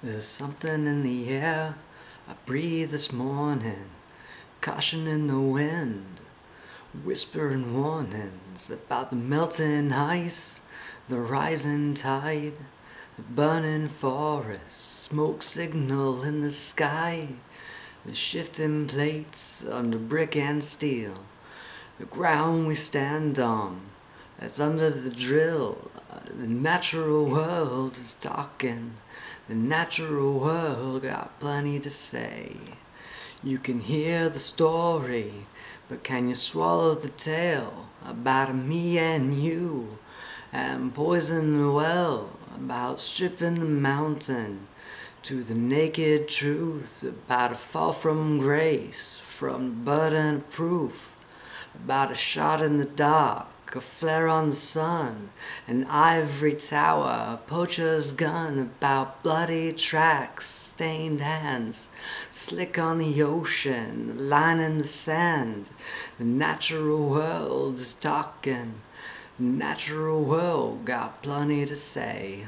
There's something in the air I breathe this morning, caution in the wind, whispering warnings about the melting ice, the rising tide, the burning forest, smoke signal in the sky, the shifting plates under brick and steel, the ground we stand on as under the drill. The natural world is talking. The natural world got plenty to say. You can hear the story, but can you swallow the tale about me and you? And poison the well about stripping the mountain to the naked truth about a fall from grace, from burden of proof, about a shot in the dark a flare on the sun, an ivory tower, a poacher's gun, about bloody tracks, stained hands, slick on the ocean, line in the sand. The natural world is talking, the natural world got plenty to say.